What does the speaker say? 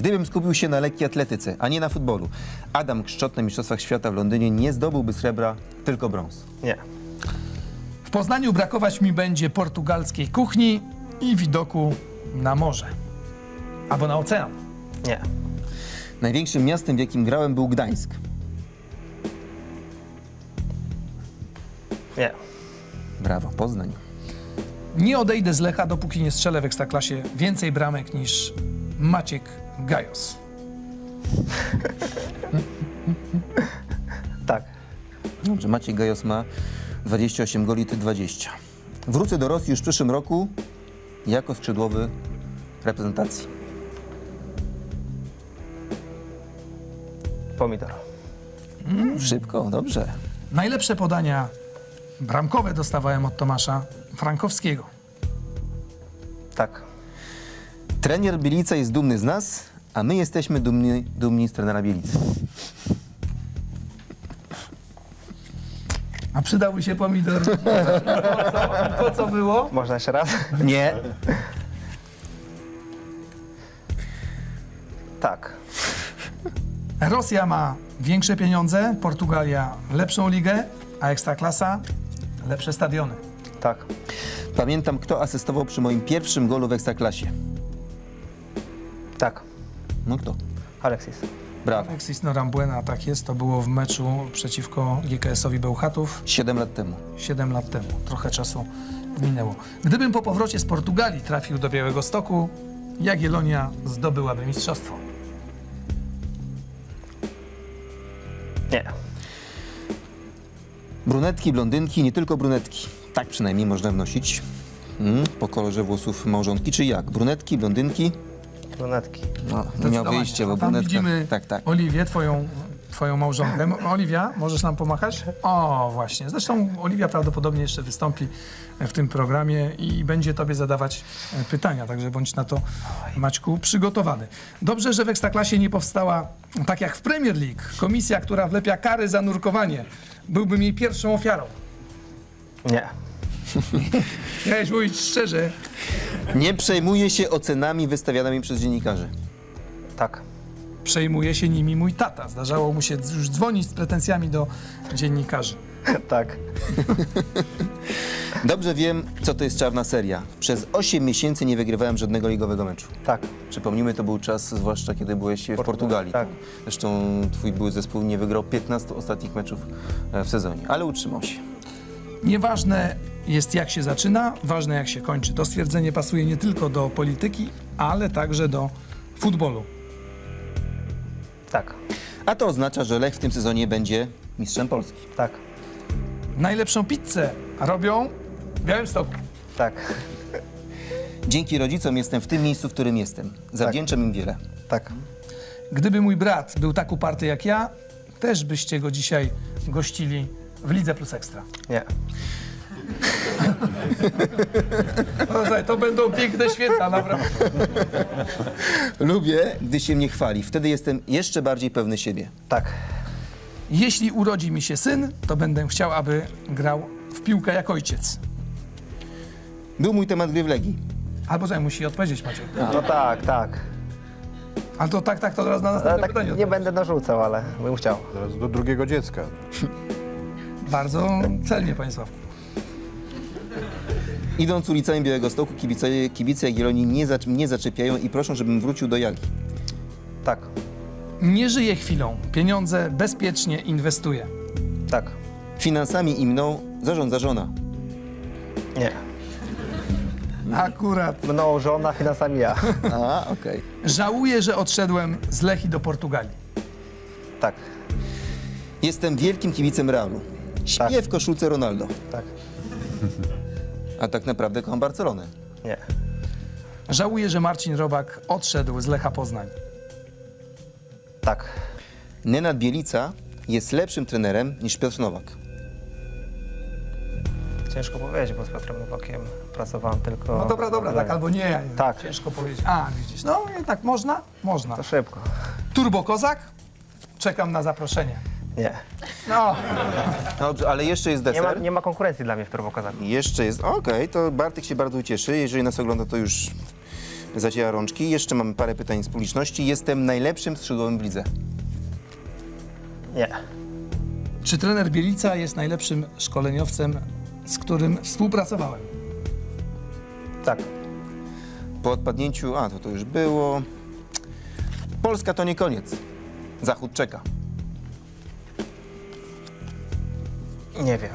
Gdybym skupił się na lekkiej atletyce, a nie na futbolu, Adam Kszczot na Mistrzostwach Świata w Londynie nie zdobyłby srebra, tylko brąz. Nie. W Poznaniu brakować mi będzie portugalskiej kuchni i widoku na morze. Albo na ocean. Nie. Największym miastem, w jakim grałem, był Gdańsk. Nie. Brawo, Poznań. Nie odejdę z Lecha, dopóki nie strzelę w Ekstraklasie więcej bramek niż Maciek Gajos. Tak. Dobrze, Maciej Gajos ma 28 goli, ty 20. Wrócę do Rosji już w przyszłym roku jako skrzydłowy reprezentacji. Pomidor. Szybko, dobrze. Najlepsze podania bramkowe dostawałem od Tomasza Frankowskiego. Tak. Trener Bielica jest dumny z nas, a my jesteśmy dumni, dumni z trenera Bielicy. A przydałby się pomidor. Po co, po co było? Można jeszcze raz? Nie. Tak. Rosja ma większe pieniądze, Portugalia lepszą ligę, a Ekstraklasa lepsze stadiony. Tak. Pamiętam, kto asystował przy moim pierwszym golu w Ekstraklasie. Tak. No kto? Alexis. Brawo. Alexis Norambuena, tak jest, to było w meczu przeciwko GKS-owi Bełchatów 7 lat temu. 7 lat temu. Trochę czasu minęło. Gdybym po powrocie z Portugalii trafił do Białego Stoku, Jagiellonia zdobyłaby mistrzostwo. Nie. Brunetki, blondynki, nie tylko brunetki. Tak przynajmniej można wnosić. Mm, po kolorze włosów małżonki, czy jak? Brunetki, blondynki? Brunetki. No, miał Zdecydowanie. wyjście, bo brunetka... widzimy Tak, tak. Oliwię, twoją, twoją małżonkę. Oliwia, możesz nam pomachać? O, właśnie. Zresztą Oliwia prawdopodobnie jeszcze wystąpi w tym programie i będzie tobie zadawać e, pytania, także bądź na to, Maćku, przygotowany. Dobrze, że w Ekstraklasie nie powstała, tak jak w Premier League, komisja, która wlepia kary za nurkowanie. Byłbym jej pierwszą ofiarą. Nie. Miałeś mówić szczerze. Nie przejmuje się ocenami wystawianymi przez dziennikarzy. Tak. Przejmuje się nimi mój tata. Zdarzało mu się już dzwonić z pretensjami do dziennikarzy. tak. Dobrze wiem, co to jest czarna seria. Przez 8 miesięcy nie wygrywałem żadnego ligowego meczu. Tak. Przypomnijmy, to był czas, zwłaszcza kiedy byłeś w Portugalii, tak. Zresztą twój były zespół nie wygrał 15 ostatnich meczów e, w sezonie, ale utrzymał się. Nieważne jest jak się zaczyna, ważne jak się kończy. To stwierdzenie pasuje nie tylko do polityki, ale także do futbolu. Tak. A to oznacza, że Lech w tym sezonie będzie mistrzem Polski. Tak. Najlepszą pizzę robią w Białymstoku. Tak. Dzięki rodzicom jestem w tym miejscu, w którym jestem. Zawdzięczam im wiele. Tak. Gdyby mój brat był tak uparty jak ja, też byście go dzisiaj gościli w Lidze Plus Ekstra. Nie. No, to będą piękne święta, naprawdę. Lubię, gdy się mnie chwali. Wtedy jestem jeszcze bardziej pewny siebie. Tak. Jeśli urodzi mi się syn, to będę chciał, aby grał w piłkę jak ojciec. Był mój temat gry w Legii. Albo że musi odpowiedzieć Maciek. No tak, tak. Ale to tak, tak, to teraz na następne tak pytanie. nie będę narzucał, ale bym chciał. Teraz do drugiego dziecka. Bardzo celnie, panie Sławku. Idąc ulicami Białegostoku, kibice, kibice Jagiellonii nie, nie zaczepiają i proszą, żebym wrócił do Jagi. Tak. Nie żyje chwilą. Pieniądze bezpiecznie inwestuje. Tak. Finansami i mną zarządza żona. Nie. Akurat. Mną żona, finansami ja. A, okej. Żałuję, że odszedłem z Lechi do Portugalii. Tak. Jestem wielkim kibicem Realu. Śpię Tak. w koszulce Ronaldo. Tak. A tak naprawdę kocham Barcelonę. Nie. Żałuję, że Marcin Robak odszedł z Lecha Poznań. Tak. Nenad Bielica jest lepszym trenerem niż Piotr Nowak. Ciężko powiedzieć, bo z Piotrem Nowakiem pracowałem tylko... No dobra, dobra, tak albo nie. Tak. Ciężko powiedzieć. A, widzisz. No i tak można? Można. To szybko. Turbo Kozak? Czekam na zaproszenie. Nie. No, Dobrze, ale jeszcze jest Nie deser. ma, nie ma konkurencji dla mnie w Turbokazaku. Jeszcze jest. Okej, to Bartek się bardzo ucieszy. Jeżeli nas ogląda, to już zaciera rączki. Jeszcze mamy parę pytań z publiczności. Jestem najlepszym skrzydłowym w lidze. Nie. Czy trener Bielica jest najlepszym szkoleniowcem, z którym współpracowałem? Tak. Po odpadnięciu, a to to już było. Polska to nie koniec. Zachód czeka. Nie wiem.